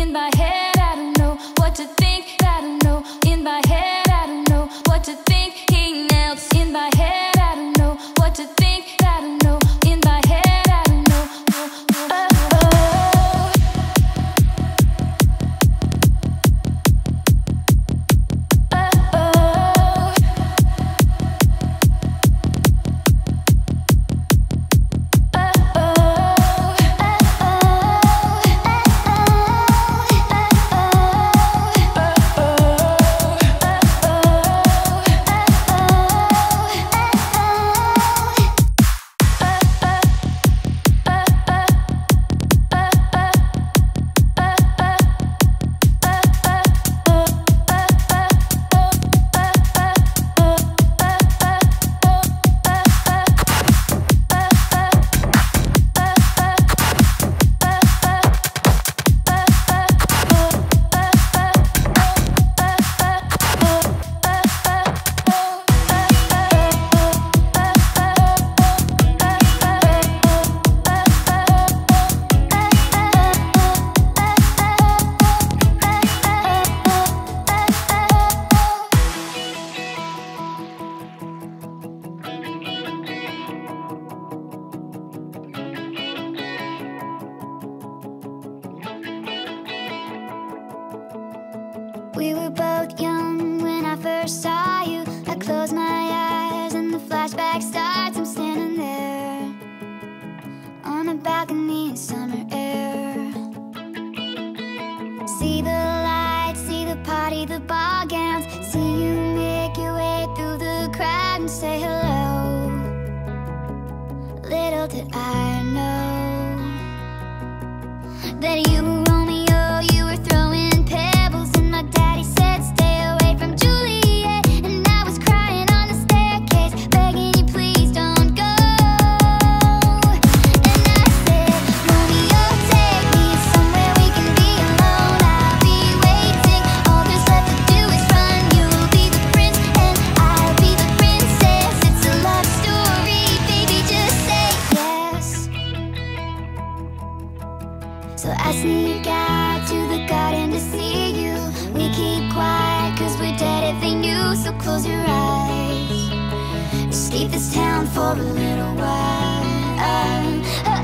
in my head, I don't know what to think. I don't know in my head, I don't know what to think. He nails in my head. We were both young when I first saw you. I close my eyes and the flashback starts. I'm standing there on a balcony in summer air. See the lights, see the party, the ball gowns. See you make your way through the crowd and say hello. Little did I know that you So I sneak out to the garden to see you. We keep quiet cause we're dead if they knew. So close your eyes. Leave this town for a little while. Uh, uh,